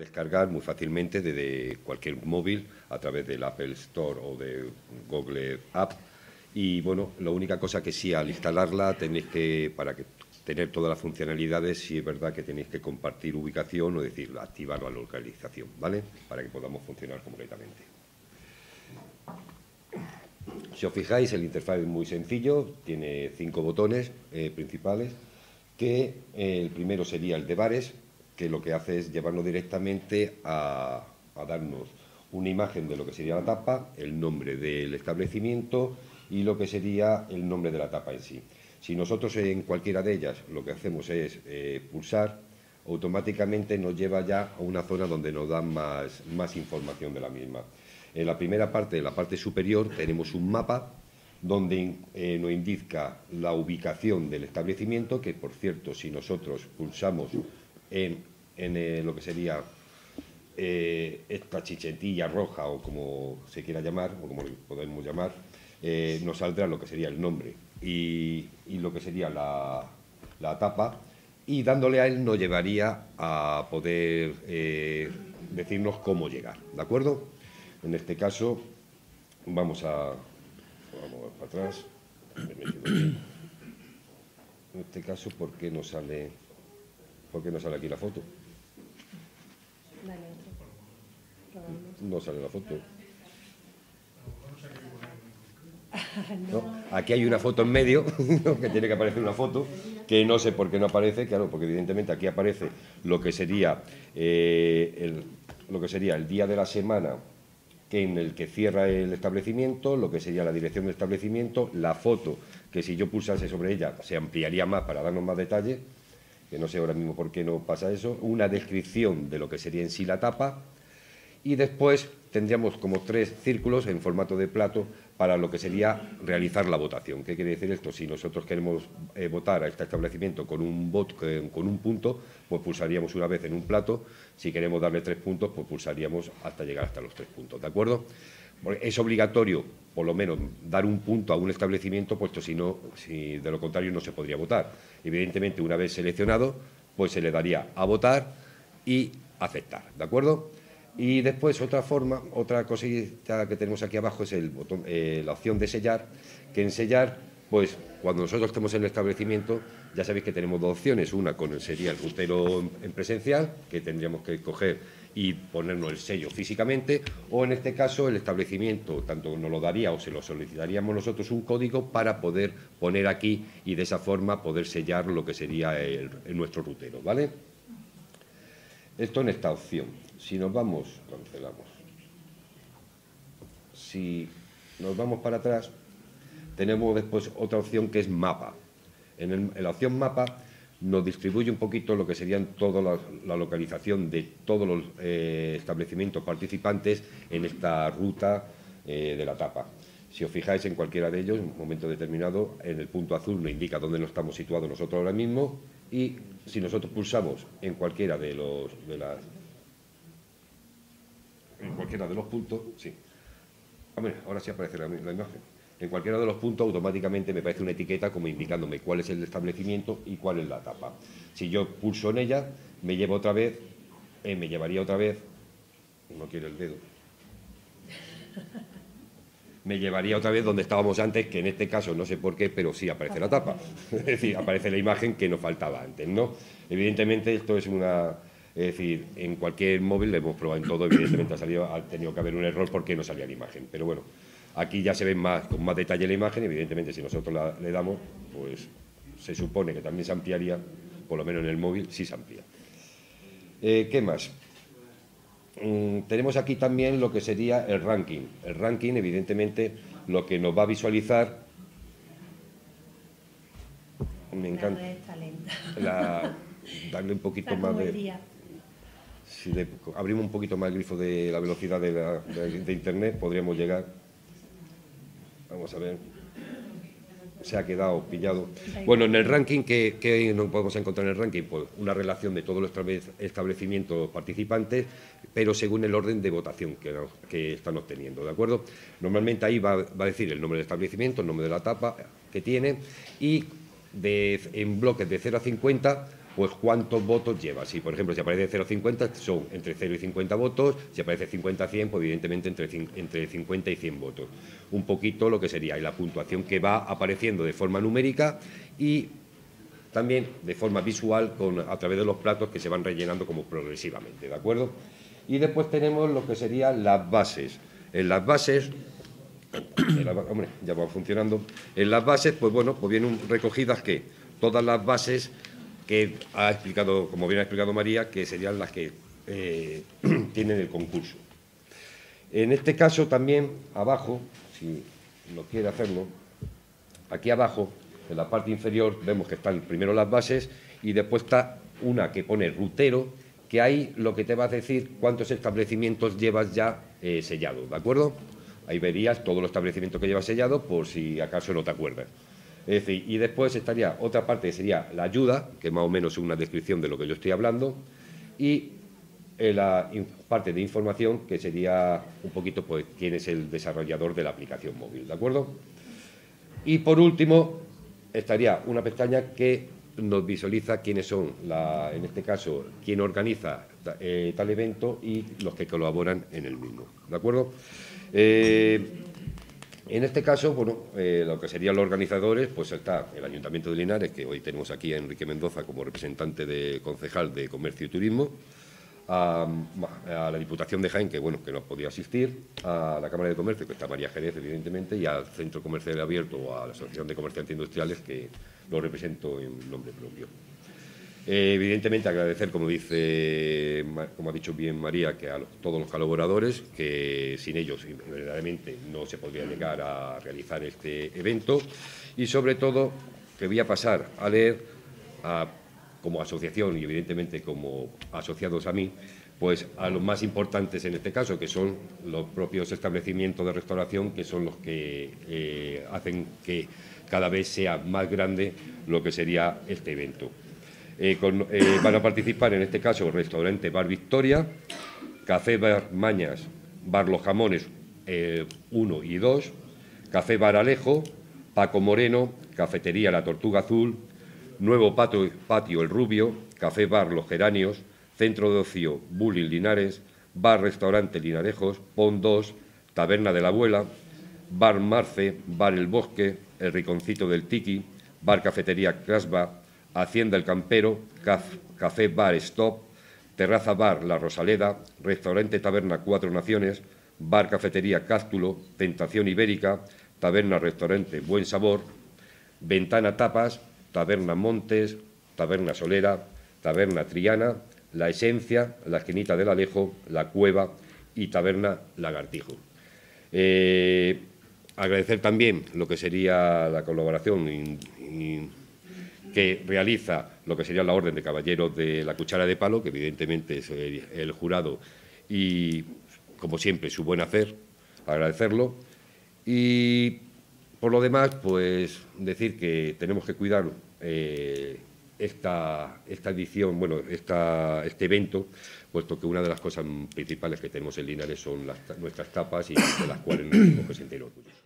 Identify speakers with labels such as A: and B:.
A: descargar muy fácilmente desde cualquier móvil a través del Apple Store o de Google App. Y bueno, la única cosa que sí, al instalarla tenéis que, para que tener todas las funcionalidades, sí es verdad que tenéis que compartir ubicación o decir, activar la localización, ¿vale? Para que podamos funcionar completamente. Si os fijáis, el interfaz es muy sencillo, tiene cinco botones eh, principales, que eh, el primero sería el de bares, que lo que hace es llevarnos directamente a, darnos una imagen de lo que sería la tapa, el nombre del establecimiento y lo que sería el nombre de la tapa en sí. Si nosotros en cualquiera de ellas lo que hacemos es eh, pulsar, automáticamente nos lleva ya a una zona donde nos da más, más información de la misma. En la primera parte, en la parte superior, tenemos un mapa donde eh, nos indica la ubicación del establecimiento, que por cierto, si nosotros pulsamos en eh, lo que sería eh, esta chichetilla roja o como se quiera llamar, o como podemos llamar, eh, nos saldrá lo que sería el nombre y, lo que sería la, la, tapa y dándole a él nos llevaría a poder decirnos cómo llegar, ¿de acuerdo? En este caso vamos a... Vamos para atrás. En este caso, ¿por qué no sale, por qué no sale aquí la foto? No sale la foto. Aquí hay una foto en medio, que tiene que aparecer una foto, que no sé por qué no aparece, claro, porque evidentemente aquí aparece lo que sería, eh, el, lo que sería el día de la semana que en el que cierra el establecimiento, lo que sería la dirección del establecimiento, la foto, que si yo pulsase sobre ella se ampliaría más para darnos más detalle, que no sé ahora mismo por qué no pasa eso, una descripción de lo que sería en sí la tapa y después tendríamos como tres círculos en formato de plato para lo que sería realizar la votación. ¿Qué quiere decir esto? Si nosotros queremos eh, votar a este establecimiento con un, voto, con un punto, pues pulsaríamos una vez en un plato. Si queremos darle tres puntos, pues pulsaríamos hasta llegar hasta los tres puntos. ¿De acuerdo? Es obligatorio, por lo menos, dar un punto a un establecimiento, puesto si no, si de lo contrario no se podría votar. Evidentemente, una vez seleccionado, pues se le daría a votar y aceptar, ¿de acuerdo? Y después otra forma, otra cosita que tenemos aquí abajo es el eh, la opción de sellar, que en sellar, pues cuando nosotros estemos en el establecimiento, ya sabéis que tenemos dos opciones, una con sería el rutero en presencial, que tendríamos que coger y ponernos el sello físicamente, o en este caso el establecimiento tanto nos lo daría o se lo solicitaríamos nosotros un código para poder poner aquí y de esa forma poder sellar lo que sería nuestro rutero, ¿vale? Esto en esta opción. Si nos vamos, cancelamos. Si nos vamos para atrás, tenemos después otra opción que es mapa. En, la opción mapa nos distribuye un poquito lo que serían toda la, localización de todos los eh, establecimientos participantes en esta ruta eh, de la tapa. Si os fijáis en cualquiera de ellos, en un momento determinado, en el punto azul nos indica dónde nos estamos situados nosotros ahora mismo y si nosotros pulsamos en cualquiera de los de las en cualquiera de los puntos, sí. ahora sí aparece la imagen. En cualquiera de los puntos automáticamente me parece una etiqueta como indicándome cuál es el establecimiento y cuál es la tapa. Si yo pulso en ella, me lleva otra vez, eh, me llevaría otra vez, no quiero el dedo, me llevaría otra vez donde estábamos antes, que en este caso no sé por qué, pero sí aparece la tapa. Es decir, aparece la imagen que nos faltaba antes, ¿no? Evidentemente esto es una... Es decir, en cualquier móvil le hemos probado en todo, evidentemente ha, salido, ha tenido que haber un error porque no salía la imagen. Pero bueno, aquí ya se ve más, con más detalle la imagen, evidentemente si nosotros la, le damos, pues se supone que también se ampliaría, por lo menos en el móvil sí se amplía. Eh, ¿Qué más? Mm, tenemos aquí también lo que sería el ranking. El ranking, evidentemente, lo que nos va a visualizar... Me encanta. darle un poquito más de... Si abrimos un poquito más el grifo de la velocidad de Internet, podríamos llegar... Vamos a ver se ha quedado pillado. Bueno, en el ranking, ¿qué, no podemos encontrar en el ranking? Pues una relación de todos los establecimientos participantes, pero según el orden de votación que, están obteniendo, ¿de acuerdo? Normalmente ahí va, a decir el nombre del establecimiento, el nombre de la etapa que tiene y en bloques de 0 a 50 pues cuántos votos lleva. Si, por ejemplo, si aparece 0,50, son entre 0 y 50 votos, si aparece 50 100, pues evidentemente entre, entre 50 y 100 votos. Un poquito lo que sería, y la puntuación que va apareciendo de forma numérica y también de forma visual con, a través de los platos que se van rellenando como progresivamente, ¿de acuerdo? Y después tenemos lo que serían las bases. En las bases hombre, ya van funcionando. En las bases, pues bueno, pues vienen recogidas que todas las bases que ha explicado, como bien ha explicado María, que serían las que eh, tienen el concurso. En este caso también, abajo, si no quiere hacerlo, aquí abajo, en la parte inferior, vemos que están primero las bases y después está una que pone rutero, que ahí lo que te va a decir cuántos establecimientos llevas ya eh, sellado, ¿de acuerdo? Ahí verías todos los establecimientos que llevas sellado por si acaso no te acuerdas. Es decir, y después estaría otra parte que sería la ayuda, que más o menos es una descripción de lo que yo estoy hablando, y eh, la parte de información, que sería un poquito pues quién es el desarrollador de la aplicación móvil, ¿de acuerdo? Y por último, estaría una pestaña que nos visualiza quiénes son, en este caso, quién organiza eh, tal evento y los que colaboran en el mismo, ¿de acuerdo? Eh, en este caso, bueno, eh, lo que serían los organizadores, pues está el Ayuntamiento de Linares, que hoy tenemos aquí a Enrique Mendoza como representante de concejal de Comercio y Turismo, a, la Diputación de Jaén, que bueno, que no podía asistir, a la Cámara de Comercio, que está María Jerez, evidentemente, y al Centro Comercial Abierto o a la Asociación de Comerciantes Industriales, que lo represento en nombre propio. Eh, evidentemente agradecer, como dice, como ha dicho bien María, que a todos los colaboradores, que sin ellos verdaderamente no se podría llegar a realizar este evento y sobre todo que voy a pasar a leer como asociación y evidentemente como asociados a mí, pues a los más importantes en este caso, que son los propios establecimientos de restauración, que son los que eh, hacen que cada vez sea más grande lo que sería este evento. Eh, eh, van a participar en este caso Restaurante Bar Victoria, Café Bar Mañas, Bar Los Jamones 1 eh, y 2, Café Bar Alejo, Paco Moreno, Cafetería La Tortuga Azul, Nuevo Patio, El Rubio, Café Bar Los Geranios, Centro de Ocio Bully Linares, Bar Restaurante Linarejos, Pon 2, Taberna de la Abuela, Bar Marce, Bar El Bosque, El Riconcito del Tiki, Bar Cafetería Crasba, Hacienda El Campero, Café Bar Stop, Terraza Bar La Rosaleda, Restaurante Taberna Cuatro Naciones, Bar Cafetería Cástulo, Tentación Ibérica, Taberna Restaurante Buen Sabor, Ventana Tapas, Taberna Montes, Taberna Solera, Taberna Triana, La Esencia, La Esquinita del Alejo, La Cueva y Taberna Lagartijo. Eh, agradecer también lo que sería la colaboración que realiza lo que sería la orden de caballeros de la cuchara de palo, que evidentemente es el, jurado, y como siempre su buen hacer, agradecerlo. Y por lo demás, pues decir que tenemos que cuidar eh, esta, esta, edición, bueno, esta, este evento, puesto que una de las cosas principales que tenemos en Linares son nuestras tapas y de las cuales nos tenemos que sentir orgullosos.